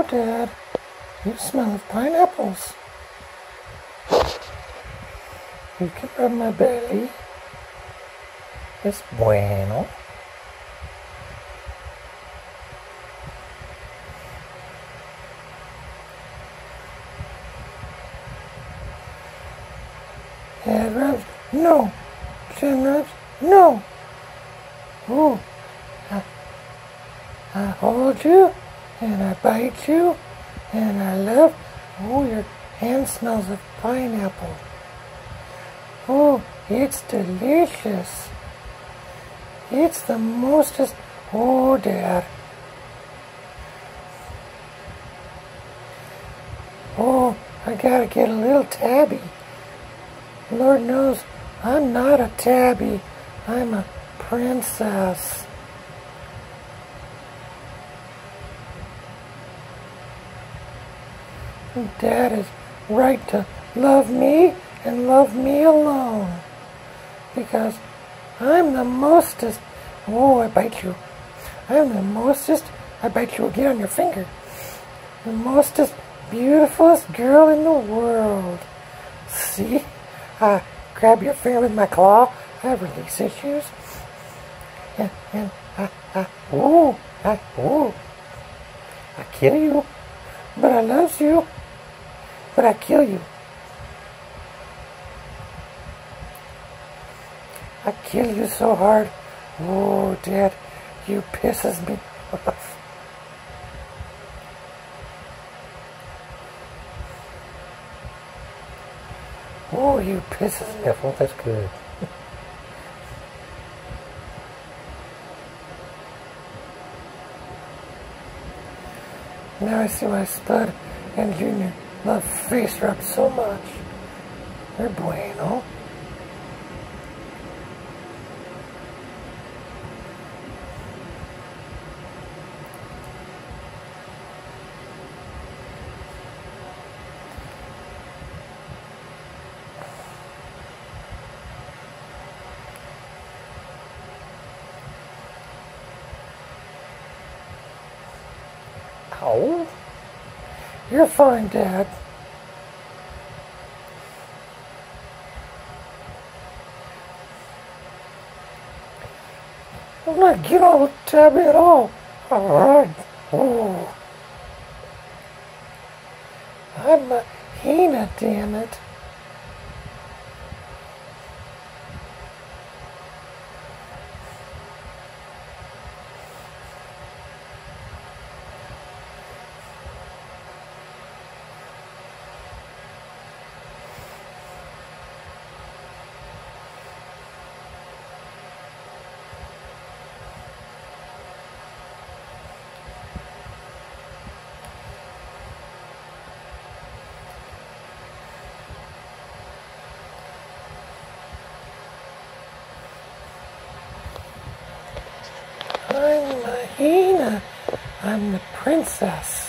Oh, Dad, you smell of pineapples. You can rub my belly. Es bueno. Head rubs, no. Chin rubs, no. Ooh, I, I hold you, and I bite you, and I love. Oh, your hand smells of pineapple. Oh, it's delicious. It's the mostest. Oh, Dad. Oh, I gotta get a little tabby. Lord knows I'm not a tabby. I'm a princess. Dad is right to love me and love me alone. Because I'm the mostest. Oh, I bite you. I'm the mostest. I bite you again on your finger. The mostest beautifulest girl in the world. See? I grab your finger with my claw. I have release issues. And, and I, I, oh, I, oh. I kill you. But I love you. But I kill you. I kill you so hard. Oh, Dad, you pisses me off. Oh, you pisses me off. Oh, that's good. now I see why Spud and Junior love face rub so much. They're bueno. Ow. You're fine, Dad. I'm not getting all tabby at all. Alright. Oh. I'm a hyena, damn it. I'm a hyena. I'm the princess.